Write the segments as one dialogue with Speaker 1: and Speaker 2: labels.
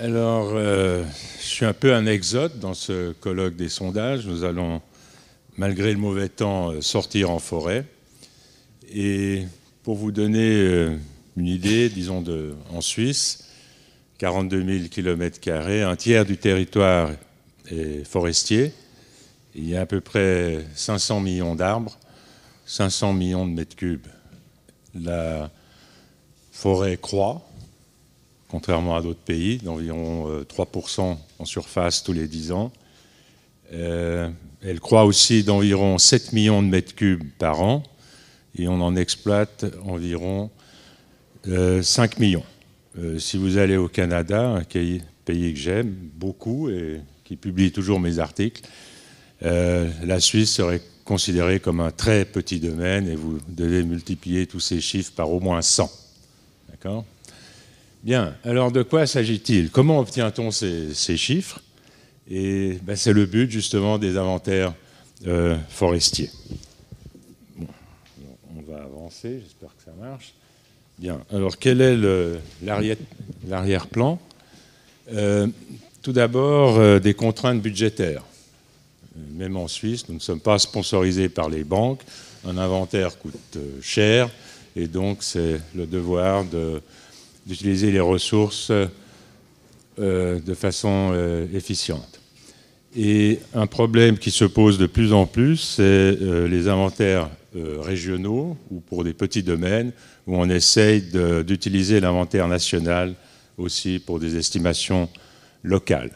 Speaker 1: Alors, euh, je suis un peu un exote dans ce colloque des sondages. Nous allons, malgré le mauvais temps, euh, sortir en forêt. Et pour vous donner euh, une idée, disons de, en Suisse, 42 000 km, un tiers du territoire est forestier. Il y a à peu près 500 millions d'arbres, 500 millions de mètres cubes. La forêt croît, contrairement à d'autres pays, d'environ 3% euh, en surface tous les 10 ans. Euh, elle croît aussi d'environ 7 millions de mètres cubes par an, et on en exploite environ 5 euh, millions. si vous allez au Canada, un pays, que j'aime beaucoup et qui publie toujours mes articles, la Suisse serait considérée comme un très petit domaine et vous devez multiplier tous ces chiffres par au moins 100. D'accord? Bien, alors de quoi s'agit-il? Comment obtient-on ces, chiffres? Et ben, c'est le but justement des inventaires euh, forestiers. on va avancer, j'espère que ça marche. Bien, alors quel est l'arrière-plan? Euh, Tout d'abord, euh, des contraintes budgétaires. Même en Suisse, nous ne sommes pas sponsorisés par les banques. Un inventaire coûte cher et donc c'est le devoir de d'utiliser les ressources euh, de façon euh, efficiente. Et un problème qui se pose de plus en plus, c'est euh, les inventaires régionaux ou pour des petits domaines où on essaye d'utiliser l'inventaire national aussi pour des estimations locales.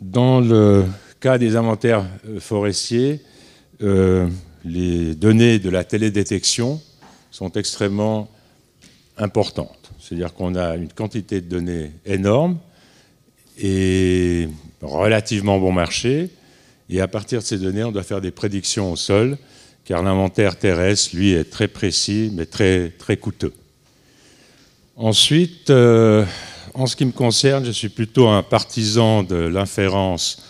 Speaker 1: Dans le cas des inventaires forestiers, les données de la télédétection sont extrêmement importantes. C'est-à-dire qu'on a une quantité de données énorme et relativement bon marché. Et à partir de ces données, on doit faire des prédictions au sol, car l'inventaire terrestre, lui, est très précis, mais très, très coûteux. Ensuite, euh, en ce qui me concerne, je suis plutôt un partisan de l'inférence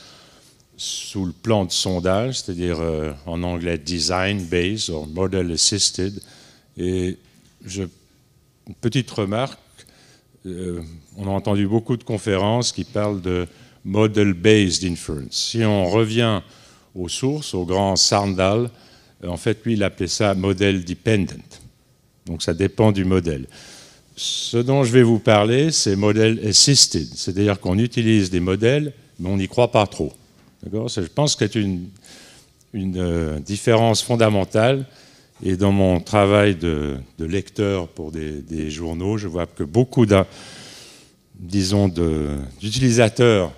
Speaker 1: sous le plan de sondage, c'est-à-dire euh, en anglais design-based ou model-assisted. Et je petite remarque. Euh, on a entendu beaucoup de conférences qui parlent de model-based inference. Si on revient aux sources, au grand Sarndal, euh, en fait, lui, il appelait ça model dependent. Donc ça dépend du modèle. Ce dont je vais vous parler, c'est model assisted, c'est-à-dire qu'on utilise des modèles, mais on n'y croit pas trop. Je pense que c'est une, une euh, différence fondamentale et dans mon travail de, lecteur pour des, journaux, je vois que beaucoup d'utilisateurs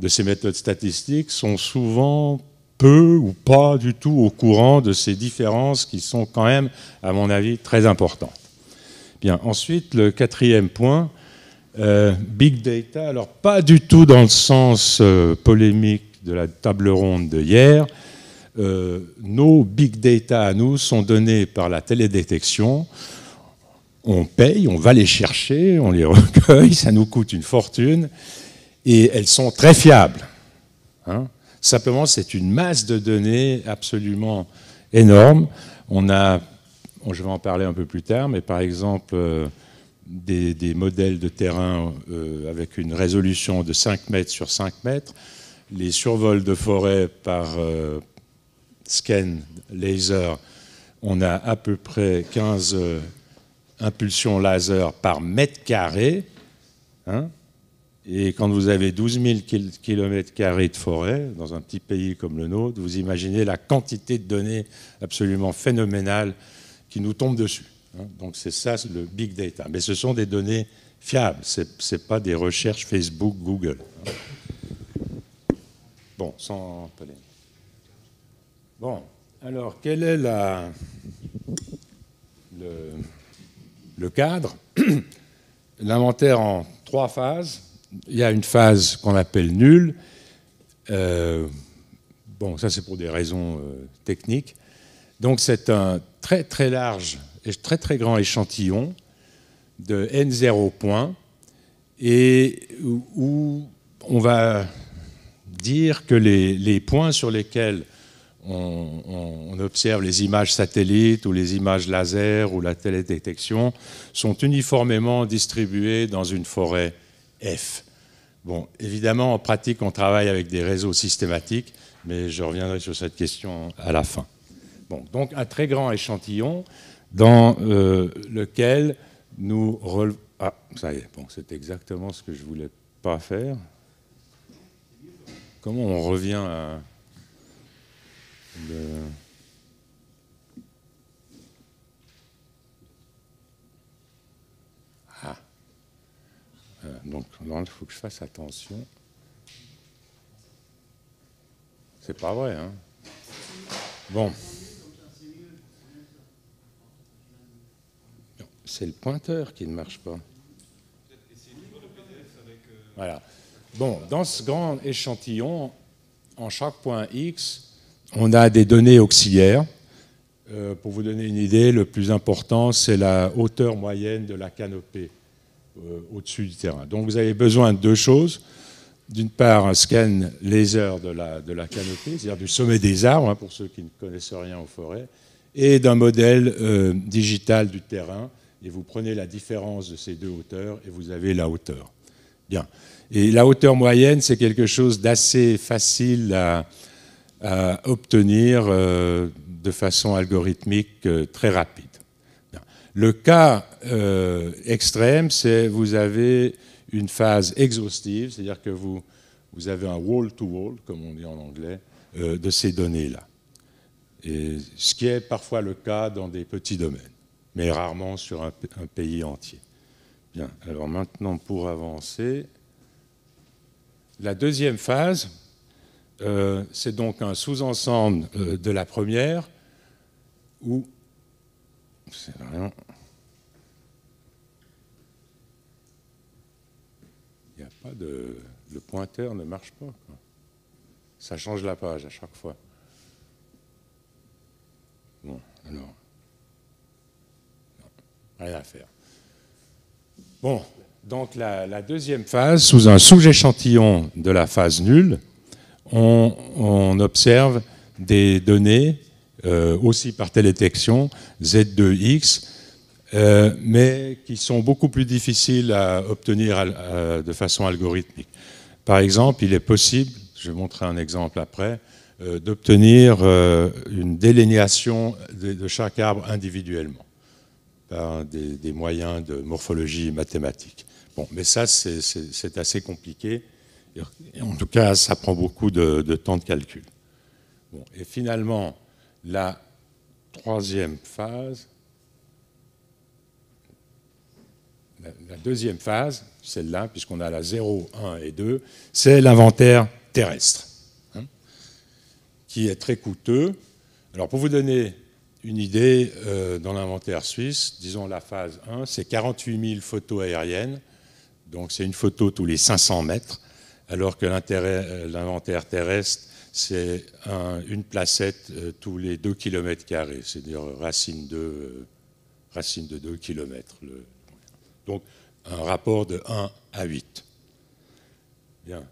Speaker 1: de, ces méthodes statistiques sont souvent peu ou pas du tout au courant de ces différences qui sont quand même, à mon avis, très importantes. Bien, ensuite, le quatrième point, euh, big data, alors pas du tout dans le sens euh, polémique de la table ronde de hier, euh, nos big data à nous sont donnés par la télédétection. On paye, on va les chercher, on les recueille, ça nous coûte une fortune, et elles sont très fiables. Hein. Simplement, c'est une masse de données absolument énorme. On a, je vais en parler un peu plus tard, mais par exemple, euh, des, modèles de terrain euh, avec une résolution de 5 mètres sur 5 mètres, les survols de forêt par, scan laser, on a à peu près 15 euh, impulsions laser par mètre carré. Hein. et quand vous avez 12 000 km de forêt, dans un petit pays comme le nôtre, vous imaginez la quantité de données absolument phénoménale qui nous tombe dessus. Hein. Donc c'est ça le big data. Mais ce sont des données fiables, ce n'est pas des recherches Facebook, Google. Hein. Bon, sans Bon, alors quel est le, cadre? L'inventaire en trois phases. Il y a une phase qu'on appelle nulle. Euh, bon, ça c'est pour des raisons euh, techniques. Donc c'est un très très large et très très grand échantillon de n0 points et où on va dire que les points sur lesquels on, observe les images satellites ou les images laser ou la télédétection sont uniformément distribuées dans une forêt F. Bon, évidemment, en pratique, on travaille avec des réseaux systématiques, mais je reviendrai sur cette question à la fin. Donc un très grand échantillon dans euh, lequel nous. Ah, ça y est, c'est exactement ce que je voulais pas faire. Comment on revient à... Ah. Euh, donc, il faut que je fasse attention. C'est pas vrai, hein Bon. C'est le pointeur qui ne marche pas. Voilà. Bon, dans ce grand échantillon, en chaque point X, on a des données auxiliaires. Euh, pour vous donner une idée, le plus important, c'est la hauteur moyenne de la canopée euh, au-dessus du terrain. Donc vous avez besoin de deux choses. D'une part, un scan laser de la, canopée, c'est-à-dire du sommet des arbres, hein, pour ceux qui ne connaissent rien aux forêts, et d'un modèle euh, digital du terrain. Et vous prenez la différence de ces deux hauteurs et vous avez la hauteur. Bien. Et la hauteur moyenne, c'est quelque chose d'assez facile à, obtenir euh, de façon algorithmique euh, très rapide. Le cas euh, extrême, c'est vous avez une phase exhaustive, c'est-à-dire que vous, vous avez un wall-to-wall, comme on dit en anglais, de ces données-là. Et ce qui est parfois le cas dans des petits domaines, mais rarement sur un, un pays entier. Bien, alors maintenant pour avancer, la deuxième phase, euh, c'est donc un sous-ensemble euh, de la première où c'est vraiment il n'y a pas de le pointeur ne marche pas. Ça change la page à chaque fois. Bon, alors rien à faire. Bon, donc la, deuxième phase, sous un sous-échantillon de la phase nulle, on, observe des données, euh, aussi par télétection, Z2X, euh, mais qui sont beaucoup plus difficiles à obtenir de façon algorithmique. Par exemple, il est possible, je vais montrer un exemple après, euh, d'obtenir une délinéation de, chaque arbre individuellement par des moyens de morphologie mathématique mais ça, c'est assez compliqué. En tout cas, ça prend beaucoup de, temps de calcul. et finalement, la troisième phase, la, deuxième phase, celle-là, puisqu'on a la 0, 1 et 2, c'est l'inventaire terrestre, hein, qui est très coûteux. Alors, pour vous donner une idée, euh, dans l'inventaire suisse, disons la phase 1, c'est 48 000 photos aériennes donc c'est une photo tous les 500 mètres, alors que euh, l'inventaire terrestre, c'est une placette euh, tous les 2 km, c'est-à-dire racine de, euh, racine de 2 km. donc un rapport de 1 à 8. Bien.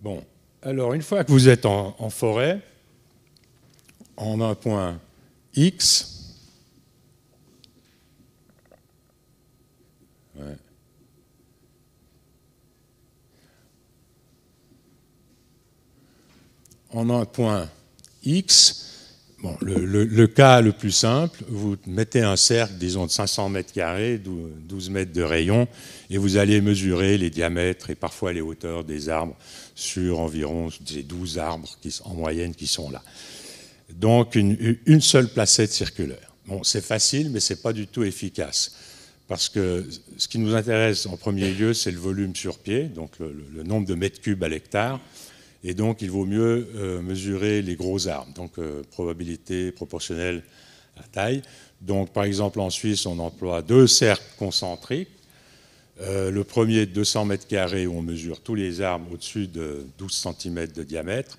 Speaker 1: Bon, alors une fois que vous êtes en, forêt, en un point X. en un point X, le, cas le plus simple, vous mettez un cercle, disons, de 500 mètres carrés, 12 mètres de rayon, et vous allez mesurer les diamètres et parfois les hauteurs des arbres sur environ 12 arbres en moyenne qui sont là. Donc une, seule placette circulaire. C'est facile, mais ce n'est pas du tout efficace. Parce que ce qui nous intéresse en premier lieu, c'est le volume sur pied, donc le nombre de mètres cubes à l'hectare. Et donc, il vaut mieux euh, mesurer les gros arbres, donc euh, probabilité proportionnelle à taille. Donc, par exemple, en Suisse, on emploie deux cercles concentriques. Euh, le premier, 200 mètres carrés, où on mesure tous les arbres au-dessus de 12 cm de diamètre.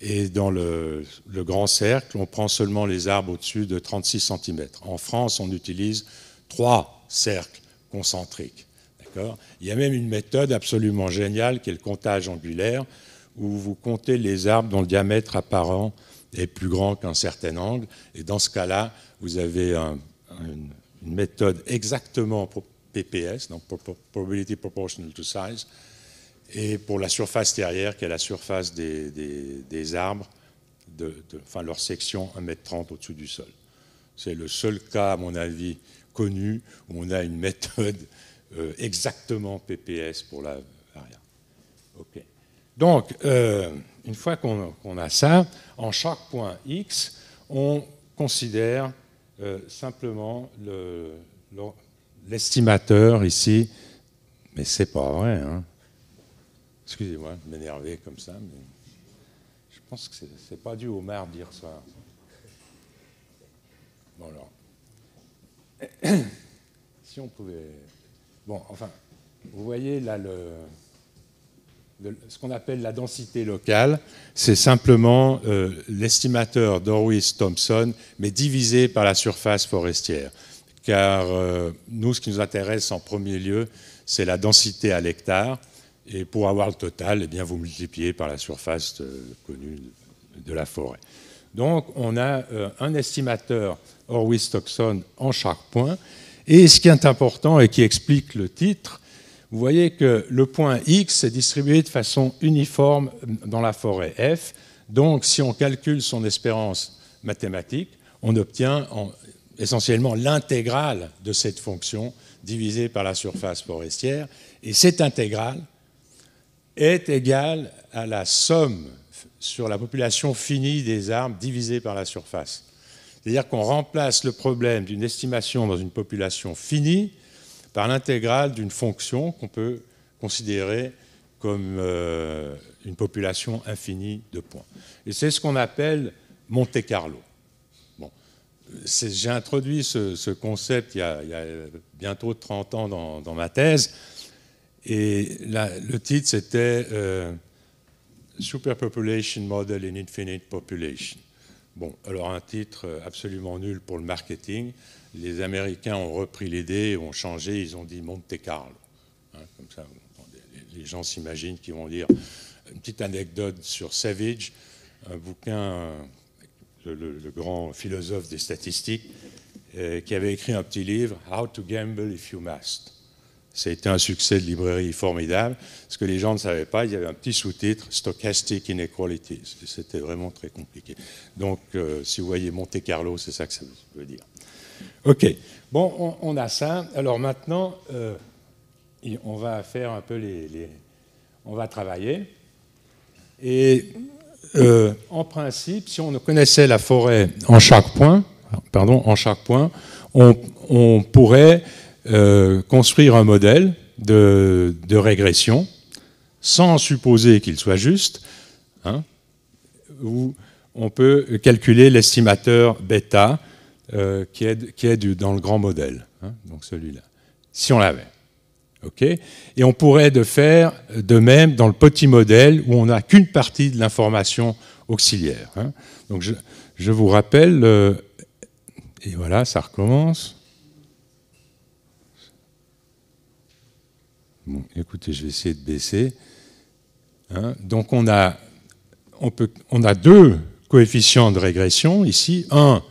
Speaker 1: Et dans le, le, grand cercle, on prend seulement les arbres au-dessus de 36 cm. En France, on utilise trois cercles concentriques. Il y a même une méthode absolument géniale qui est le comptage angulaire, où vous comptez les arbres dont le diamètre apparent est plus grand qu'un certain angle. Et dans ce cas-là, vous avez une, méthode exactement PPS, donc Probability Proportional to Size, et pour la surface terrière, qui est la surface des, arbres, enfin leur section 1m30 au-dessus du sol. C'est le seul cas, à mon avis, connu où on a une méthode euh, exactement PPS pour la variable. Ok. Donc, euh, une fois qu'on a ça, en chaque point X, on considère euh, simplement l'estimateur ici, mais c'est pas vrai. Hein. Excusez-moi de m'énerver comme ça, mais je pense que c'est pas dû au maire de dire ça. Bon alors, si on pouvait, bon enfin, vous voyez là le, ce qu'on appelle la densité locale, c'est simplement euh, l'estimateur d'Orwis-Thompson, mais divisé par la surface forestière. Car euh, nous, ce qui nous intéresse en premier lieu, c'est la densité à l'hectare. Et pour avoir le total, eh bien, vous multipliez par la surface connue de la forêt. Donc, on a euh, un estimateur Orwis-Thompson en chaque point. Et ce qui est important et qui explique le titre, vous voyez que le point X est distribué de façon uniforme dans la forêt F. Donc, si on calcule son espérance mathématique, on obtient essentiellement l'intégrale de cette fonction divisée par la surface forestière. Et cette intégrale est égale à la somme sur la population finie des arbres divisée par la surface. C'est-à-dire qu'on remplace le problème d'une estimation dans une population finie par l'intégrale d'une fonction qu'on peut considérer comme euh, une population infinie de points. Et c'est ce qu'on appelle Monte Carlo. Bon. J'ai introduit ce, concept il y, a, bientôt 30 ans dans, ma thèse, et le titre c'était euh, Superpopulation Model in Infinite Population. Bon, alors un titre absolument nul pour le marketing, les Américains ont repris l'idée, ont changé, ils ont dit Monte Carlo. Hein, comme ça, les gens s'imaginent qu'ils vont lire une petite anecdote sur Savage, un bouquin, le, grand philosophe des statistiques, euh, qui avait écrit un petit livre, How to Gamble if you must. Été un succès de librairie formidable. Ce que les gens ne savaient pas, il y avait un petit sous-titre, Stochastic Inequalities. C'était vraiment très compliqué. Donc, euh, si vous voyez Monte Carlo, c'est ça que ça veut dire. OK. Bon, on, a ça. Alors maintenant, euh, on va faire un peu les, On va travailler. Et euh, en principe, si on connaissait la forêt en chaque point, pardon, en chaque point, on, pourrait euh, construire un modèle de, régression sans supposer qu'il soit juste, hein, où on peut calculer l'estimateur bêta euh, qui, est, dans le grand modèle, hein, donc celui-là, si on l'avait. ok? Et on pourrait de faire de même dans le petit modèle où on n'a qu'une partie de l'information auxiliaire. Hein. Donc je, je, vous rappelle, euh, et voilà, ça recommence. Écoutez, je vais essayer de baisser. Hein. Donc on a, on, peut, on a deux coefficients de régression ici. Un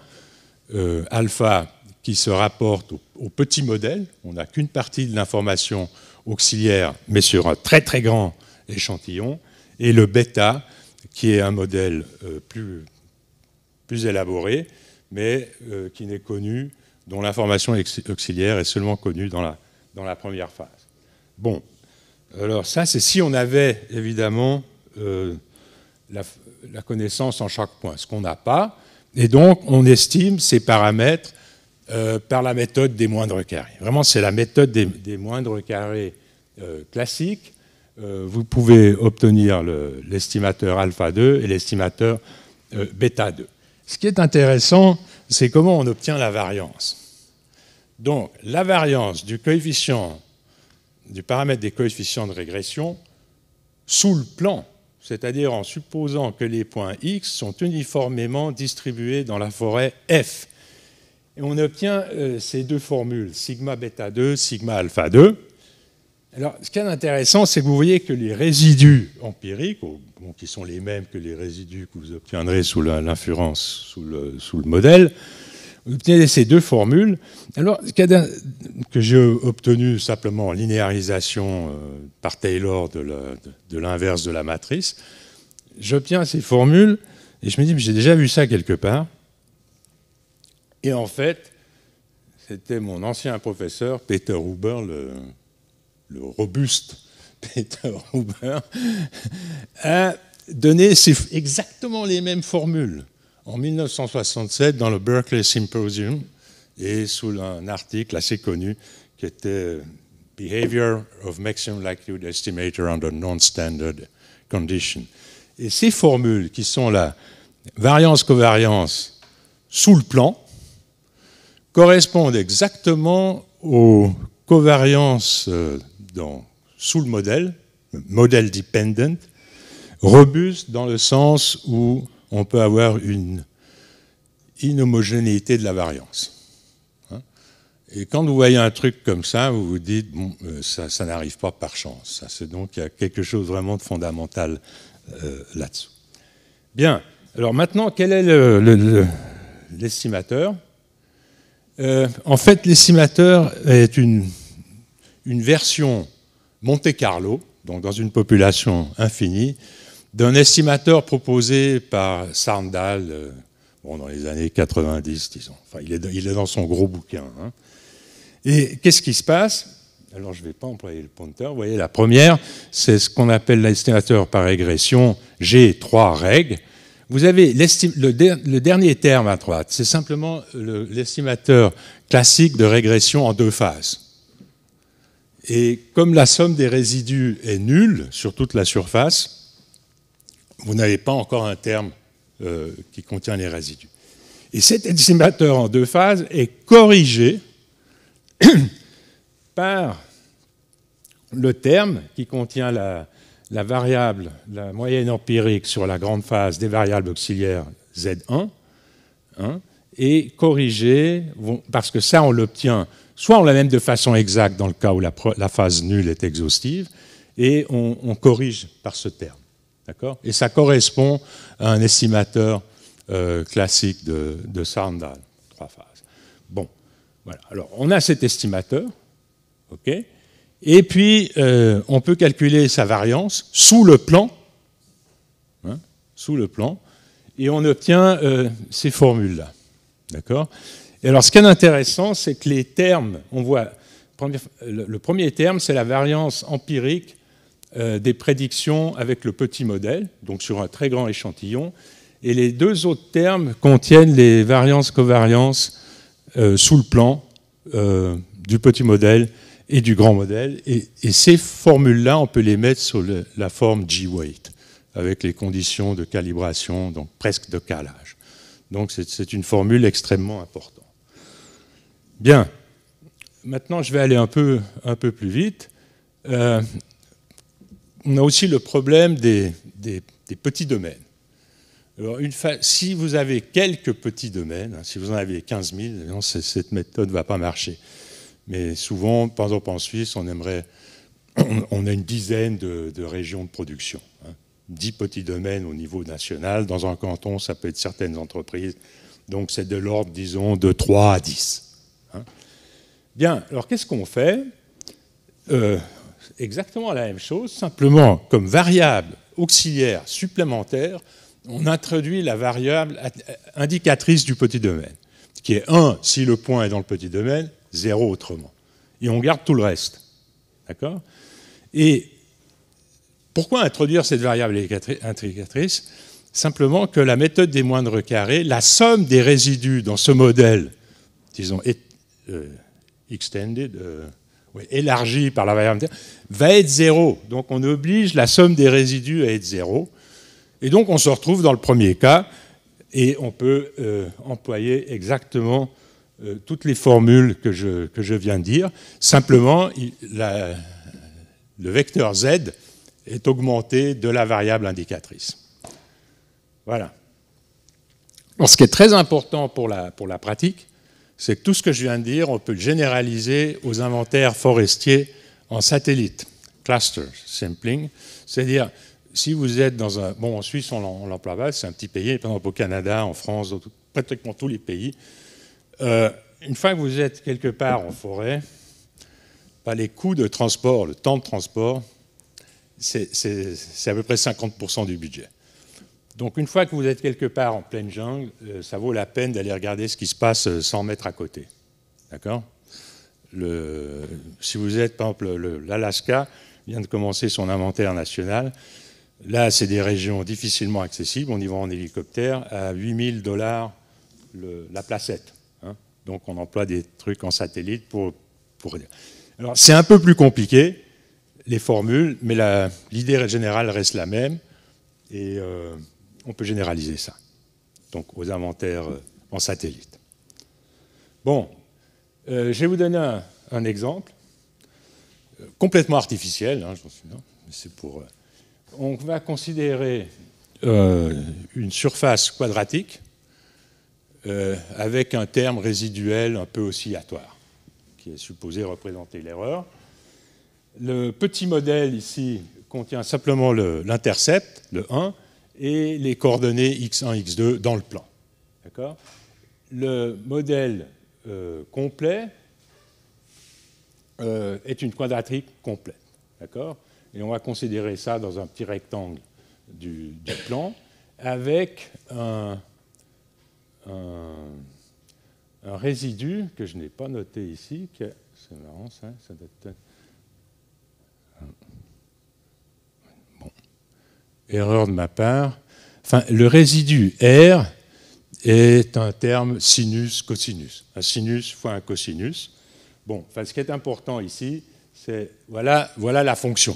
Speaker 1: euh, alpha qui se rapporte au, petit modèle. On n'a qu'une partie de l'information auxiliaire, mais sur un très très grand échantillon. Et le bêta, qui est un modèle euh, plus, plus élaboré, mais euh, qui n'est connu, dont l'information auxiliaire est seulement connue dans la, dans la première phase. Bon, alors ça, c'est si on avait évidemment la, la, connaissance en chaque point. Ce qu'on n'a pas, et donc, on estime ces paramètres euh, par la méthode des moindres carrés. Vraiment, c'est la méthode des, moindres carrés euh, classique. Euh, vous pouvez obtenir l'estimateur alpha 2 et l'estimateur bêta 2. Ce qui est intéressant, c'est comment on obtient la variance. Donc, la variance du coefficient, du paramètre des coefficients de régression sous le plan c'est-à-dire en supposant que les points X sont uniformément distribués dans la forêt F. Et on obtient euh, ces deux formules, sigma bêta 2, sigma alpha 2. Alors, ce qui est intéressant, c'est que vous voyez que les résidus empiriques, qui sont les mêmes que les résidus que vous obtiendrez sous l'inférence, sous sous le, modèle, vous obtenez ces deux formules. Alors, que j'ai obtenu simplement en linéarisation euh, par Taylor de l'inverse de, la matrice, j'obtiens ces formules et je me dis, j'ai déjà vu ça quelque part. Et en fait, c'était mon ancien professeur, Peter Huber, le, le robuste Peter Huber, a donné exactement les mêmes formules en 1967 dans le Berkeley Symposium et sous un article assez connu qui était Behavior of Maximum Likelihood Estimator under Non-Standard Conditions. Et ces formules qui sont la variance-covariance sous le plan correspondent exactement aux covariances euh, dans, sous le modèle, modèle dependent, robuste dans le sens où on peut avoir une inhomogénéité de la variance. Hein. Et quand vous voyez un truc comme ça, vous vous dites, euh, ça, ça n'arrive pas par chance. C'est donc il y a quelque chose vraiment de fondamental euh, là-dessous. Bien, alors maintenant, quel est l'estimateur? Euh, En fait, l'estimateur est une, une version Monte Carlo, donc dans une population infinie, d'un estimateur proposé par Sarndal euh, bon, dans les années 90, disons. Enfin, il est, dans son gros bouquin. Hein. Et qu'est-ce qui se passe? Alors, je ne vais pas employer le pointer. Vous voyez, la première, c'est ce qu'on appelle l'estimateur par régression G3 reg. Vous avez le, le, dernier terme à droite, c'est simplement l'estimateur classique de régression en deux phases. Et comme la somme des résidus est nulle sur toute la surface, vous n'avez pas encore un terme euh, qui contient les résidus. Et cet estimateur en deux phases est corrigé par le terme qui contient la, variable, la moyenne empirique sur la grande phase des variables auxiliaires Z1, hein, et corrigé, parce que ça on l'obtient, soit on l'a même de façon exacte dans le cas où la, phase nulle est exhaustive, et on corrige par ce terme. Et ça correspond à un estimateur euh, classique de, de trois phases. Bon, voilà. Alors, on a cet estimateur, OK Et puis, euh, on peut calculer sa variance sous le plan, hein, sous le plan, et on obtient euh, ces formules-là. D'accord Et alors, ce qui est intéressant, c'est que les termes, on voit, le premier terme, c'est la variance empirique euh, des prédictions avec le petit modèle, donc sur un très grand échantillon. Et les deux autres termes contiennent les variances-covariances euh, sous le plan euh, du petit modèle et du grand modèle. Et, ces formules-là, on peut les mettre sur la forme G-weight, avec les conditions de calibration, donc presque de calage. Donc c'est une formule extrêmement importante. Bien, maintenant je vais aller un peu, un peu plus vite on a aussi le problème des, petits domaines. Alors, si vous avez quelques petits domaines, hein, si vous en avez 15 000, cette méthode ne va pas marcher. Mais souvent, par exemple en Suisse, on a une dizaine de, régions de production. Hein. 10 petits domaines au niveau national. Dans un canton, ça peut être certaines entreprises. Donc c'est de l'ordre, disons, de 3 à 10. Hein. Bien, alors qu'est-ce qu'on fait? Euh, exactement la même chose, simplement comme variable auxiliaire supplémentaire, on introduit la variable indicatrice du petit domaine, qui est 1 si le point est dans le petit domaine, 0 autrement. Et on garde tout le reste. D'accord? Et pourquoi introduire cette variable indicatrice Simplement que la méthode des moindres carrés, la somme des résidus dans ce modèle, disons, euh, extended, euh, élargi par la variable va être zéro. Donc on oblige la somme des résidus à être zéro. Et donc on se retrouve dans le premier cas et on peut euh, employer exactement euh, toutes les formules que je, viens de dire. Simplement, le vecteur z est augmenté de la variable indicatrice. Voilà. ce qui est très important pour la, pour la pratique, c'est que tout ce que je viens de dire, on peut le généraliser aux inventaires forestiers en satellite, cluster sampling, c'est-à-dire si vous êtes dans un... Bon, en Suisse, on l'emploie pas, c'est un petit pays, par exemple au Canada, en France, dans pratiquement tous les pays, Euh, une fois que vous êtes quelque part en forêt, pas les coûts de transport, le temps de transport, c'est à peu près 50% du budget. Donc une fois que vous êtes quelque part en pleine jungle, euh, ça vaut la peine d'aller regarder ce qui se passe 100 mètres à côté. D'accord? Si vous êtes, par exemple, l'Alaska vient de commencer son inventaire national. Là, c'est des régions difficilement accessibles. On y va en hélicoptère à 8000 dollars la placette. Hein. Donc on emploie des trucs en satellite pour... pour... Alors c'est un peu plus compliqué, les formules, mais l'idée générale reste la même. Et euh, on peut généraliser ça. Donc aux inventaires euh, en satellite. Bon, euh, je vais vous donner un, exemple complètement artificiel, hein, c'est pour on va considérer euh, une surface quadratique euh, avec un terme résiduel un peu oscillatoire, qui est supposé représenter l'erreur. Le petit modèle ici contient simplement l'intercept, le, 1, et les coordonnées x1, x2 dans le plan. Le modèle euh, complet est une quadratique complète. Et on va considérer ça dans un petit rectangle du, plan, avec un, résidu que je n'ai pas noté ici, c'est marrant ça, ça doit être... Erreur de ma part. Enfin, le résidu R est un terme sinus-cosinus. Un sinus fois un cosinus. Bon, enfin, ce qui est important ici, c'est voilà, voilà la fonction.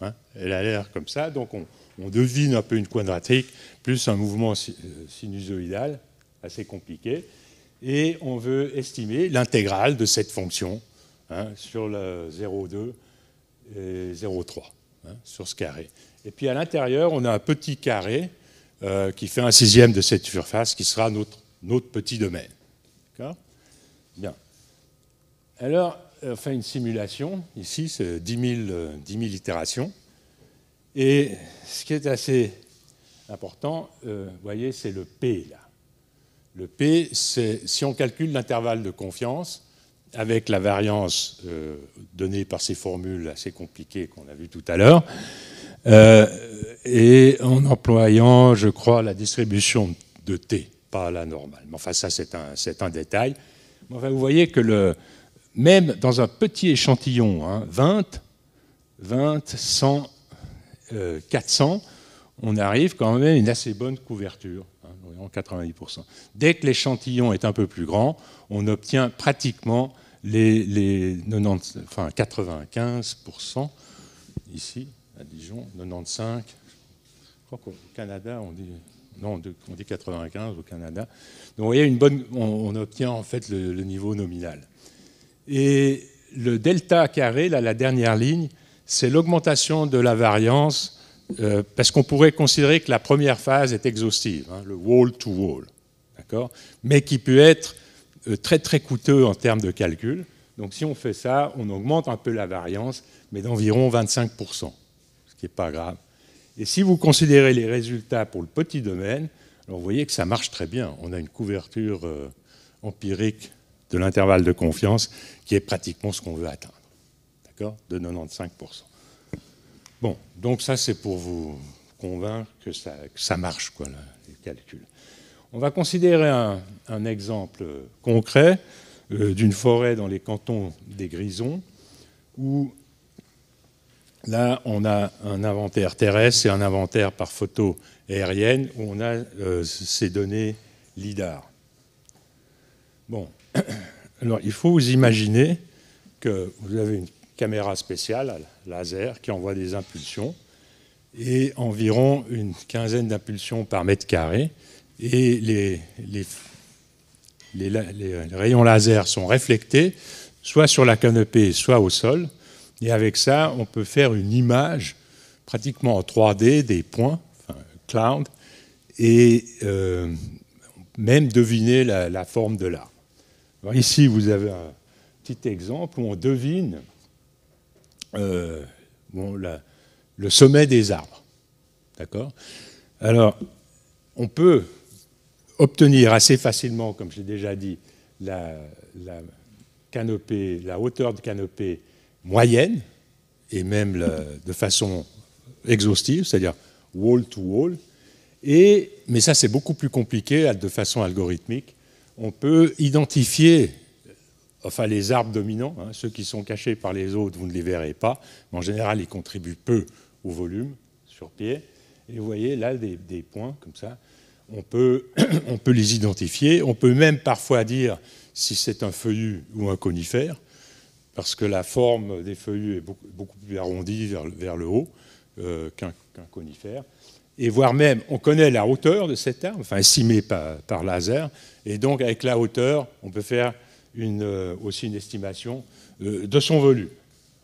Speaker 1: Hein. Elle a l'air comme ça, donc on, devine un peu une quadratique, plus un mouvement euh, sinusoïdal, assez compliqué, et on veut estimer l'intégrale de cette fonction hein, sur le 0,2 et 0,3, hein, sur ce carré. Et puis à l'intérieur, on a un petit carré euh, qui fait un sixième de cette surface, qui sera notre, notre petit domaine. Bien. Alors, on fait une simulation. Ici, c'est 10 000, itérations. Et ce qui est assez important, euh, vous voyez, c'est le P là. Le P, c'est si on calcule l'intervalle de confiance avec la variance euh, donnée par ces formules assez compliquées qu'on a vues tout à l'heure, euh, et en employant, je crois, la distribution de T, pas la normale. Mais enfin, ça, c'est un, un, détail. Enfin, vous voyez que même dans un petit échantillon, 20, 20, 100, 400, on arrive quand même à une assez bonne couverture, hein, environ 90%. Dès que l'échantillon est un peu plus grand, on obtient pratiquement les, 90, enfin 95%, ici, Dijon, 95, je crois qu'au Canada, on dit, non, on dit 95 au Canada. Donc on, obtient en fait le niveau nominal. Et le delta carré, là, la dernière ligne, c'est l'augmentation de la variance, euh, parce qu'on pourrait considérer que la première phase est exhaustive, hein, le wall-to-wall, d'accord mais qui peut être euh, très très coûteux en termes de calcul. Donc si on fait ça, on augmente un peu la variance, mais d'environ 25%, ce qui n'est pas grave. Et si vous considérez les résultats pour le petit domaine, alors vous voyez que ça marche très bien. On a une couverture euh, empirique de l'intervalle de confiance, qui est pratiquement ce qu'on veut atteindre, d'accord, de 95%. Bon, donc ça c'est pour vous convaincre que ça, marche, quoi, les calculs. On va considérer un, exemple concret euh, d'une forêt dans les cantons des Grisons, où là on a un inventaire terrestre et un inventaire par photo aérienne, où on a euh, ces données LIDAR. Bon, alors il faut vous imaginer que vous avez une caméra spéciale, laser, qui envoie des impulsions, et environ une quinzaine d'impulsions par mètre carré, et les, rayons laser sont réflectés, soit sur la canopée, soit au sol, et avec ça, on peut faire une image pratiquement en 3D des points, cloud, et euh, même deviner la forme de l'arbre ici, vous avez un petit exemple où on devine euh, le sommet des arbres. D'accord? Alors, on peut obtenir assez facilement, comme j'ai déjà dit, la, canopée, la hauteur de canopée moyenne, et même de façon exhaustive, c'est-à-dire wall to wall. Et, mais ça, c'est beaucoup plus compliqué de façon algorithmique. On peut identifier enfin les arbres dominants, hein, ceux qui sont cachés par les autres, vous ne les verrez pas, mais en général, ils contribuent peu au volume sur pied. Et vous voyez là des, points comme ça. On peut, on peut, les identifier. On peut même parfois dire si c'est un feuillu ou un conifère, parce que la forme des feuillus est beaucoup, plus arrondie vers, le haut euh, qu'un conifère. Et voire même, on connaît la hauteur de cet arbre, enfin estimée par, laser, et donc avec la hauteur, on peut faire euh, aussi une estimation euh, de son volume.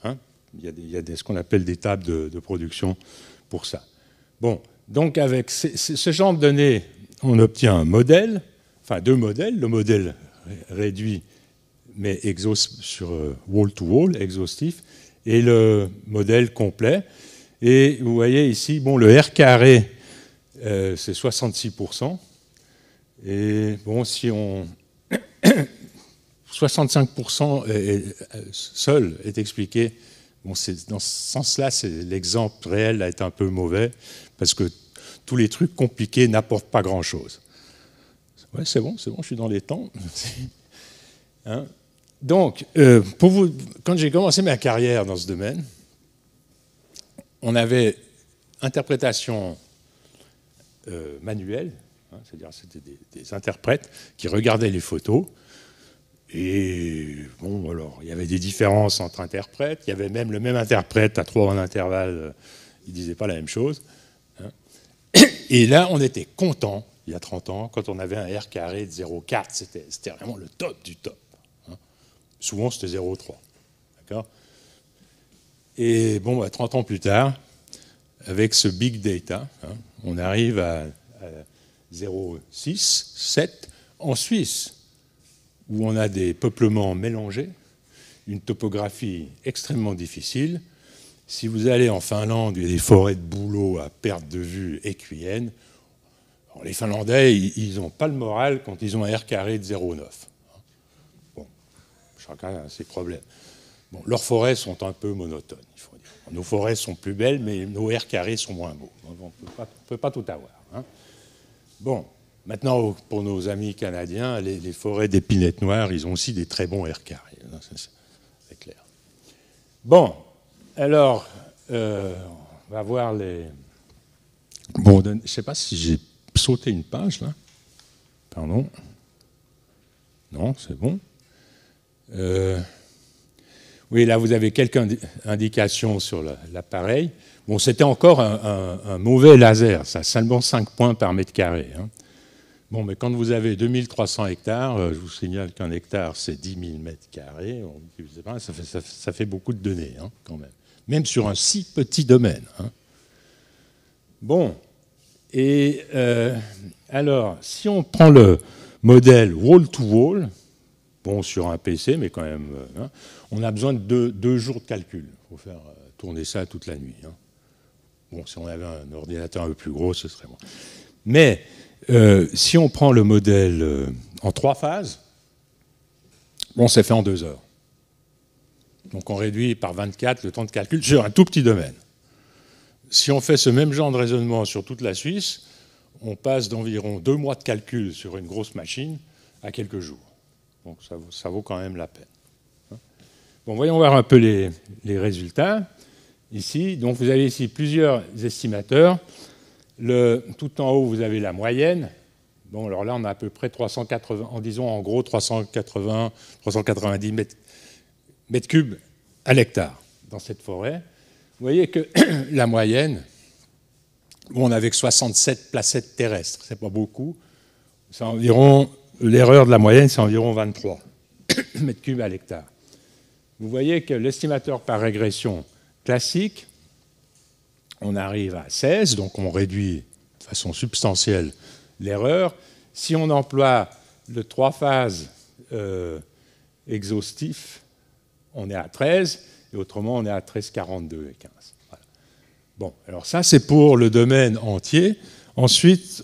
Speaker 1: Hein. il y a, ce qu'on appelle des tables de, production pour ça. Bon, donc avec ce genre de données, on obtient un modèle, enfin deux modèles, le modèle réduit mais exhaust, sur wall-to-wall, euh, exhaustif, et le modèle complet. Et vous voyez ici, bon, le R carré, c'est 66%. Et bon, si on 65% seul est expliqué. Bon, dans ce sens-là, l'exemple réel été un peu mauvais, parce que tous les trucs compliqués n'apportent pas grand-chose. Ouais, c'est bon, c'est bon, je suis dans les temps. Hein? Donc, euh, quand j'ai commencé ma carrière dans ce domaine, on avait interprétation euh, manuelle, hein, c'est-à-dire c'était des, interprètes qui regardaient les photos, et bon, alors, il y avait des différences entre interprètes. Il y avait même le même interprète à trois en intervalle. Il ne disait pas la même chose. Hein. Et là, on était content, il y a 30 ans, quand on avait un R carré de 0,4. C'était vraiment le top du top. Souvent, c'était 0,3. D'accord? Et bon, 30 bah, ans plus tard, avec ce big data, hein, on arrive à, à 0,6, 7 en Suisse où on a des peuplements mélangés, une topographie extrêmement difficile. Si vous allez en Finlande, il y a des forêts de bouleaux à perte de vue écuyenne. les Finlandais, ils n'ont pas le moral quand ils ont un R carré de 0,9. Chacun a ses problèmes. Bon, leurs forêts sont un peu monotones, il faut dire. Nos forêts sont plus belles, mais nos R carrés sont moins beaux. On ne peut, pas tout avoir. Hein. Bon, Maintenant, pour nos amis canadiens, les, forêts d'épinettes noires, ils ont aussi des très bons air carrés. C'est clair. Bon, alors, euh, on va voir les. Bon, je ne sais pas si j'ai sauté une page là. Pardon. Non, c'est bon. Euh, oui, là, vous avez quelques indications sur l'appareil. Bon, c'était encore un, mauvais laser, ça, seulement 5 points par mètre carré. Hein. Bon, mais quand vous avez 2300 hectares, euh, je vous signale qu'un hectare, c'est 10 000 mètres carrés, ça fait, beaucoup de données, hein, quand même. Même sur un si petit domaine. Hein. Bon, et euh, alors, si on prend le modèle wall-to-wall, bon, sur un PC, mais quand même, euh, hein, on a besoin de deux, jours de calcul. Il faut faire tourner ça toute la nuit. Bon, si on avait un ordinateur un peu plus gros, ce serait bon. Mais euh, si on prend le modèle euh, en trois phases, bon, c'est fait en deux heures. Donc on réduit par 24 le temps de calcul sur un tout petit domaine. Si on fait ce même genre de raisonnement sur toute la Suisse, on passe d'environ deux mois de calcul sur une grosse machine à quelques jours. Donc ça vaut, quand même la peine. Bon, voyons voir un peu les, résultats. Ici, donc vous avez ici plusieurs estimateurs tout en haut, vous avez la moyenne. Bon, alors là, on a à peu près 380, en disons en gros 380, 390 mètres, cubes à l'hectare dans cette forêt. Vous voyez que la moyenne, on avait que 67 placettes terrestres, c'est pas beaucoup. C'est environ, l'erreur de la moyenne, c'est environ 23 mètres cubes à l'hectare. Vous voyez que l'estimateur par régression classique, on arrive à 16, donc on réduit de façon substantielle l'erreur. Si on emploie le trois phases euh, exhaustif, on est à 13, et autrement on est à 13, 42 et 15. Bon, alors ça c'est pour le domaine entier. Ensuite,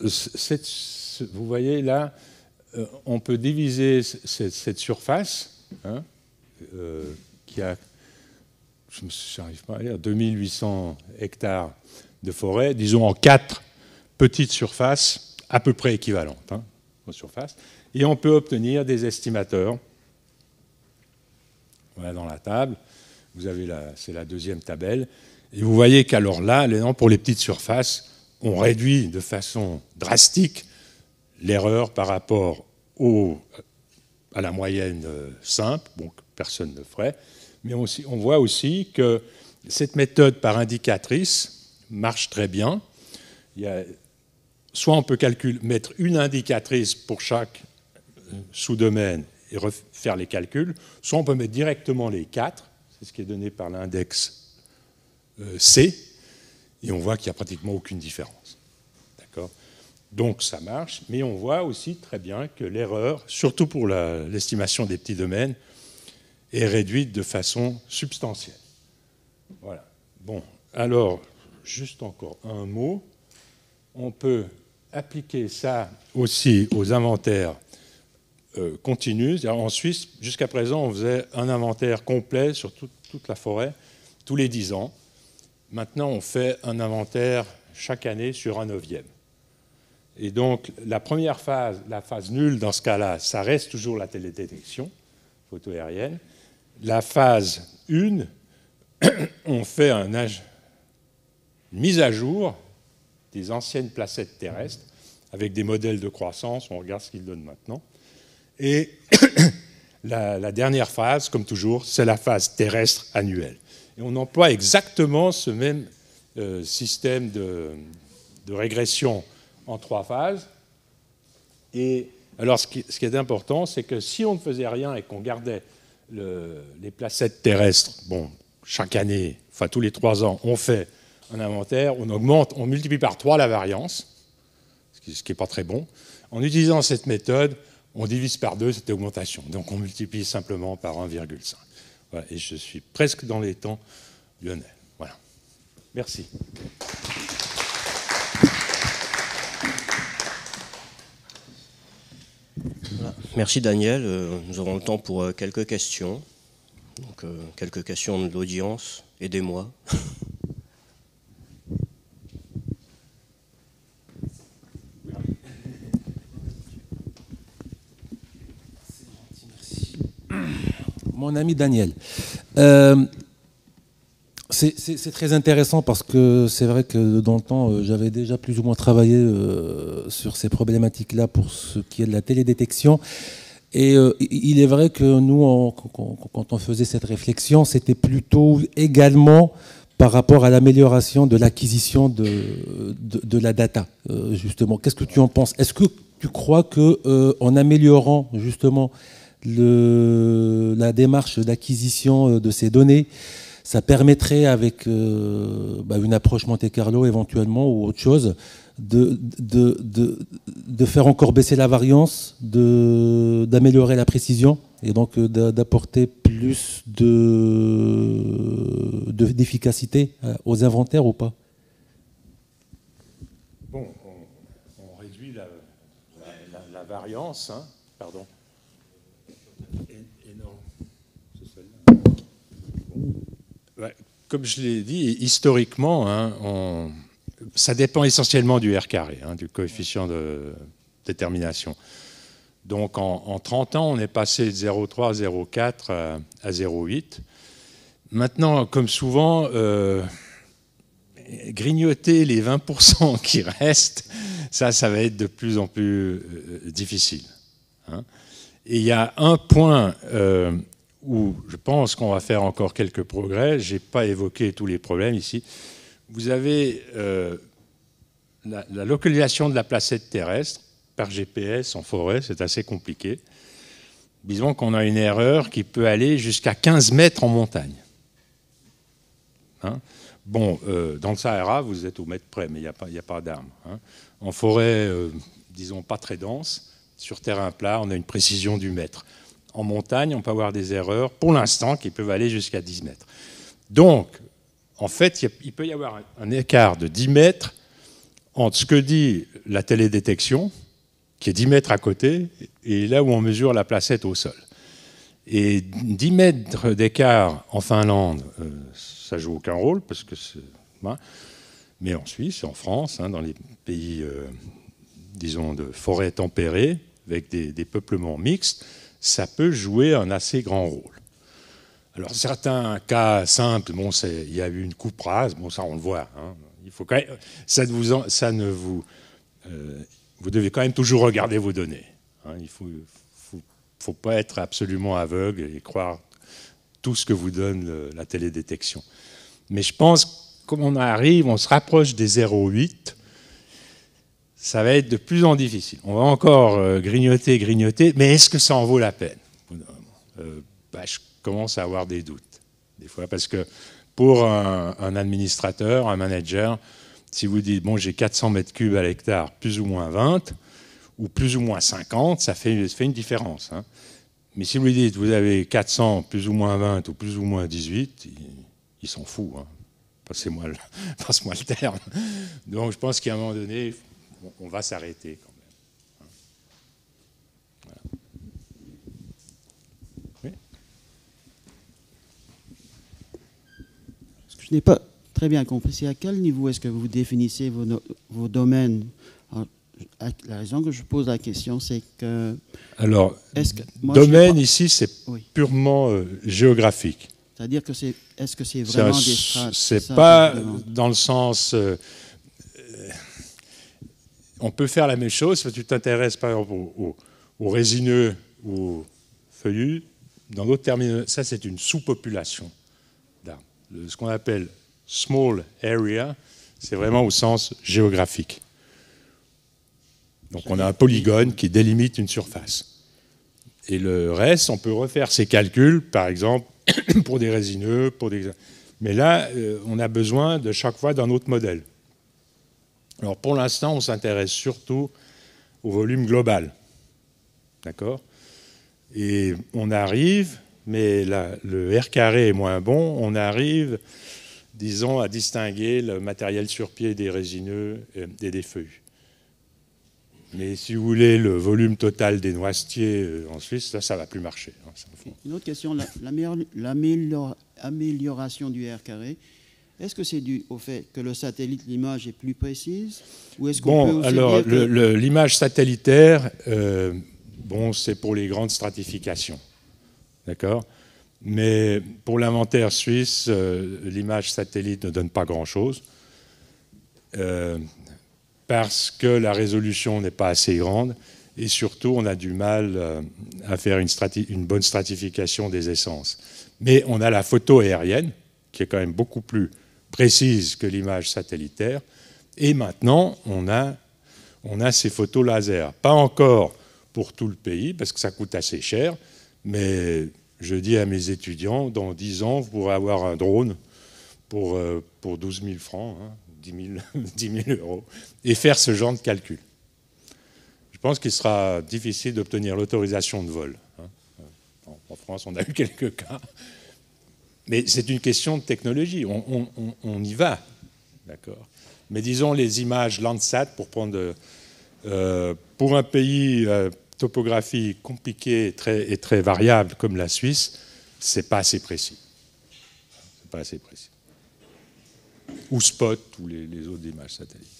Speaker 1: vous voyez là on peut diviser cette, surface, hein, euh, qui a, je n'arrive pas à dire, 2800 hectares de forêt, disons en quatre petites surfaces à peu près équivalentes hein, aux surfaces, et on peut obtenir des estimateurs. Voilà dans la table. Vous avez c'est la deuxième tabelle. Et vous voyez qu'alors là, pour les petites surfaces, on réduit de façon drastique l'erreur par rapport à la moyenne euh, simple, bon, personne ne ferait, mais on, voit aussi que cette méthode par indicatrice marche très bien. Soit on peut mettre une indicatrice pour chaque euh, sous-domaine et refaire les calculs, soit on peut mettre directement les quatre, c'est ce qui est donné par l'index euh, C, et on voit qu'il n'y a pratiquement aucune différence. Donc ça marche, mais on voit aussi très bien que l'erreur, surtout pour l'estimation des petits domaines, est réduite de façon substantielle. Voilà. Bon, alors, juste encore un mot. On peut appliquer ça aussi aux inventaires euh, continus. En Suisse, jusqu'à présent, on faisait un inventaire complet sur toute la forêt tous les 10 ans. Maintenant, on fait un inventaire chaque année sur un neuvième. Et donc, la première phase, la phase nulle dans ce cas-là, ça reste toujours la télédétection photo aérienne. La phase 1, on fait un une mise à jour des anciennes placettes terrestres avec des modèles de croissance. On regarde ce qu'ils donnent maintenant. Et la dernière phase, comme toujours, c'est la phase terrestre annuelle. Et on emploie exactement ce même euh, système de, régression en trois phases. Et alors, ce qui, est important, c'est que si on ne faisait rien et qu'on gardait les placettes terrestres, bon, chaque année, enfin tous les trois ans, on fait un inventaire, on augmente, on multiplie par trois la variance, ce qui n'est pas très bon. En utilisant cette méthode, on divise par deux cette augmentation. Donc on multiplie simplement par 1,5 et je suis presque dans les temps Lionel. Voilà. Merci.
Speaker 2: Merci Daniel. Euh, nous aurons le temps pour euh, quelques questions. Donc, euh, quelques questions de l'audience. Aidez-moi.
Speaker 3: mon ami Daniel. C'est très intéressant parce que c'est vrai que dans le temps, euh, j'avais déjà plus ou moins travaillé euh, sur ces problématiques-là pour ce qui est de la télédétection. Et il est vrai que nous, quand on faisait cette réflexion, c'était plutôt également par rapport à l'amélioration de l'acquisition de, de, la data, justement. Qu'est-ce que tu en penses? Est-ce que tu crois que en améliorant justement la démarche d'acquisition euh, de ces données, ça permettrait, avec euh, bah, une approche Monte Carlo éventuellement ou autre chose, de, de, de, de faire encore baisser la variance, d'améliorer la précision et donc euh, d'apporter plus d'efficacité aux inventaires ou pas?
Speaker 1: Bon, on, réduit la, la, variance, hein, pardon. Comme je l'ai dit, historiquement, hein, ça dépend essentiellement du R carré, hein, du coefficient de détermination. Donc en, 30 ans, on est passé de 0,3 0,4 à, 0,8. Maintenant, comme souvent, euh, grignoter les 20% qui restent, ça, ça va être de plus en plus euh, difficile. Hein. Et il y a un point euh, où je pense qu'on va faire encore quelques progrès. Je n'ai pas évoqué tous les problèmes ici. Vous avez euh, la, localisation de la placette terrestre par GPS en forêt, c'est assez compliqué. Disons qu'on a une erreur qui peut aller jusqu'à 15 mètres en montagne. Hein bon, euh, dans le Sahara, vous êtes au mètre près, mais il n'y a pas, d'armes. Hein en forêt, disons, pas très dense, sur terrain plat, on a une précision du mètre. En montagne, on peut avoir des erreurs, pour l'instant, qui peuvent aller jusqu'à 10 mètres. Donc, en fait, il peut y avoir un écart de 10 mètres entre ce que dit la télédétection qui est 10 mètres à côté, et là où on mesure la placette au sol. Et 10 mètres d'écart en Finlande, ça euh, ça joue aucun rôle, parce que mais en Suisse, en France, hein, dans les pays, euh, disons, de forêt tempérée, avec des, peuplements mixtes, ça peut jouer un assez grand rôle. Alors certains cas simples, bon, il y a eu une coupe rase, bon ça on le voit. Hein. il faut quand même, ça, ne vous, ça ne vous, euh, vous devez quand même toujours regarder vos données. il faut, faut pas être absolument aveugle et croire tout ce que vous donne la télédétection. Mais je pense, comme on arrive, on se rapproche des 0,8, ça va être de plus en difficile. On va encore euh, grignoter, grignoter, mais est-ce que ça en vaut la peine? Euh, bah, Je commence à avoir des doutes, des fois, parce que pour un, administrateur, un manager, si vous dites, bon, j'ai 400 mètres cubes à l'hectare, plus ou moins 20, ou plus ou moins 50, ça fait, une différence. Hein. Mais si vous lui dites vous avez 400, plus ou moins 20 ou plus ou moins 18, il, s'en fout. Hein. Passez-moi le, le terme. Donc je pense qu'à un moment donné, on va s'arrêter quand même. Hein.
Speaker 4: Oui Ce que je n'ai pas très bien compris, c'est à quel niveau est-ce que vous définissez vos, vos domaines? La raison que je pose la question, c'est que.
Speaker 1: Alors, domaine ici, c'est purement euh, géographique.
Speaker 4: C'est-à-dire que c'est. Est-ce que c'est vraiment des strates?
Speaker 1: C'est pas dans le sens. Euh, on peut faire la même chose si tu t'intéresses par exemple aux, résineux ou aux feuillus. Dans d'autres termes, ça c'est une sous-population d'arbres. Ce qu'on appelle small area, c'est vraiment au sens géographique. Donc on a un polygone qui délimite une surface. Et le reste, on peut refaire ces calculs, par exemple, pour des résineux, pour des... Mais là, euh, on a besoin de chaque fois d'un autre modèle. Alors pour l'instant, on s'intéresse surtout au volume global. D'accord? Et on arrive, mais le R carré est moins bon, on arrive, disons, à distinguer le matériel sur pied des résineux et des feuilles. Mais si vous voulez le volume total des noisetiers euh, en Suisse, ça, ça ne va plus marcher. Hein,
Speaker 4: Une autre question, l'amélioration du R carré, est-ce que c'est dû au fait que le satellite, l'image est plus précise
Speaker 1: ou est-ce bon, alors l'image satellitaire, euh, bon, c'est pour les grandes stratifications, d'accord? Mais pour l'inventaire suisse, euh, l'image satellite ne donne pas grand-chose parce que la résolution n'est pas assez grande et surtout on a du mal euh, à faire une, une, bonne stratification des essences. Mais on a la photo aérienne qui est quand même beaucoup plus précise que l'image satellitaire et maintenant on a, on ces photos laser. Pas encore pour tout le pays parce que ça coûte assez cher, mais je dis à mes étudiants, dans 10 ans, vous pourrez avoir un drone pour, euh, pour 12 000 francs, hein, 10 000, euros, et faire ce genre de calcul. Je pense qu'il sera difficile d'obtenir l'autorisation de vol. Hein. En France, on a eu quelques cas. Mais c'est une question de technologie. On, y va. D'accord Mais disons les images Landsat, pour prendre. Euh, pour un pays euh, topographie compliquée et très, variable comme la Suisse, c'est pas assez précis. C'est pas assez précis ou Spot ou les, autres images satellites.